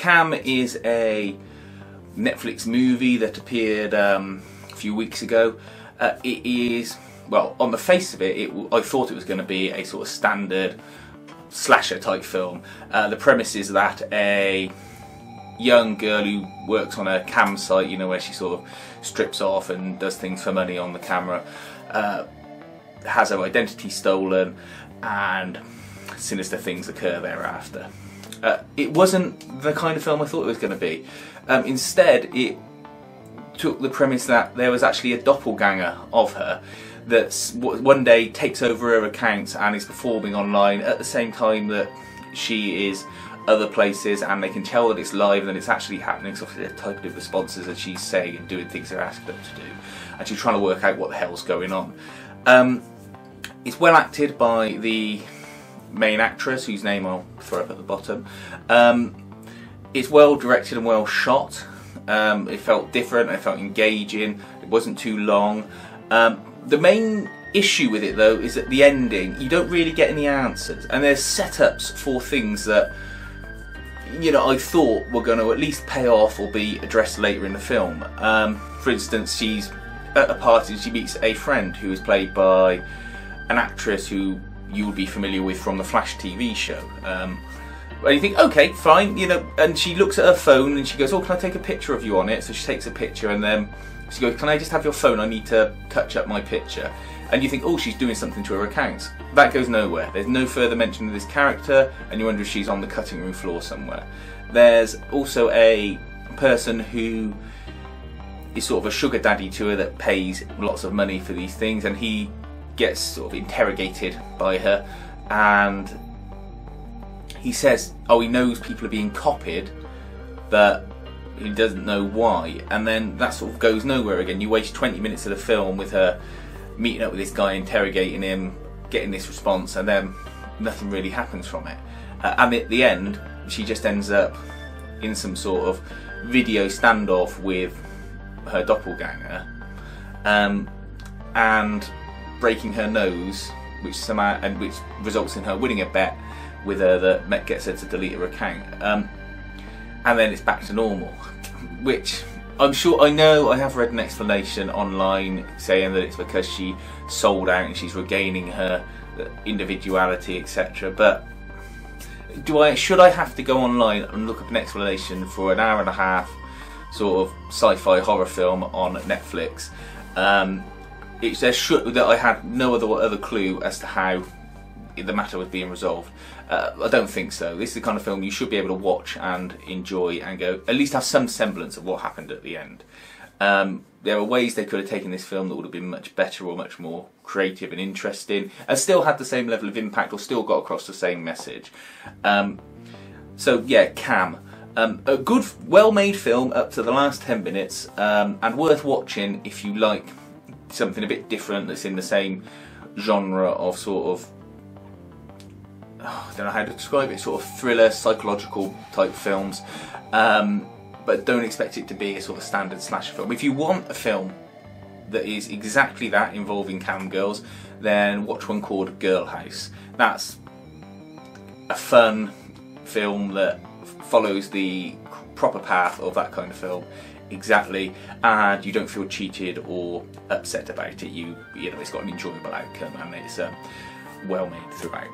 Cam is a Netflix movie that appeared um, a few weeks ago. Uh, it is, well, on the face of it, it I thought it was going to be a sort of standard slasher type film. Uh, the premise is that a young girl who works on a cam site, you know, where she sort of strips off and does things for money on the camera, uh, has her identity stolen, and sinister things occur thereafter. Uh, it wasn't the kind of film I thought it was going to be. Um, instead, it took the premise that there was actually a doppelganger of her that one day takes over her accounts and is performing online at the same time that she is other places and they can tell that it's live and that it's actually happening. So they're typing responses as she's saying and doing things they're asking them to do. And she's trying to work out what the hell's going on. Um, it's well acted by the main actress whose name I'll throw up at the bottom. Um, it's well directed and well shot. Um, it felt different it felt engaging it wasn't too long. Um, the main issue with it though is at the ending you don't really get any answers. And there's setups for things that you know I thought were going to at least pay off or be addressed later in the film. Um, for instance, she's at a party and she meets a friend who is played by an actress who you would be familiar with from the Flash TV show. Um, and you think, okay, fine, you know, and she looks at her phone and she goes, oh, can I take a picture of you on it? So she takes a picture and then she goes, can I just have your phone? I need to touch up my picture and you think, oh, she's doing something to her accounts. That goes nowhere. There's no further mention of this character, and you wonder if she's on the cutting room floor somewhere. There's also a person who is sort of a sugar daddy to her that pays lots of money for these things, and he gets sort of interrogated by her, and he says, oh, he knows people are being copied, but he doesn't know why. And then that sort of goes nowhere again. You waste 20 minutes of the film with her meeting up with this guy, interrogating him, getting this response, and then nothing really happens from it. Uh, and at the end, she just ends up in some sort of video standoff with her doppelganger, um, and breaking her nose, which somehow and which results in her winning a bet with her that Met gets her to delete her account. Um, and then it's back to normal, which I'm sure I know I have read an explanation online saying that it's because she sold out and she's regaining her individuality, etc. But do I should I have to go online and look up an explanation for an hour and a half sort of sci-fi horror film on Netflix? Um, it's should that I had no other other clue as to how the matter was being resolved. Uh, I don't think so. This is the kind of film you should be able to watch and enjoy and go at least have some semblance of what happened at the end. Um, there are ways they could have taken this film that would have been much better or much more creative and interesting, and still had the same level of impact or still got across the same message. Um, so yeah, Cam. Um, a good, well-made film up to the last 10 minutes um, and worth watching if you like something a bit different that's in the same genre of sort of I don't know how to describe it, sort of thriller, psychological type films. Um, but don't expect it to be a sort of standard slasher film. If you want a film that is exactly that involving cam girls, then watch one called Girl House. That's a fun film that follows the proper path of that kind of film exactly and you don't feel cheated or upset about it you you know it's got an enjoyable outcome and it's um, well made throughout.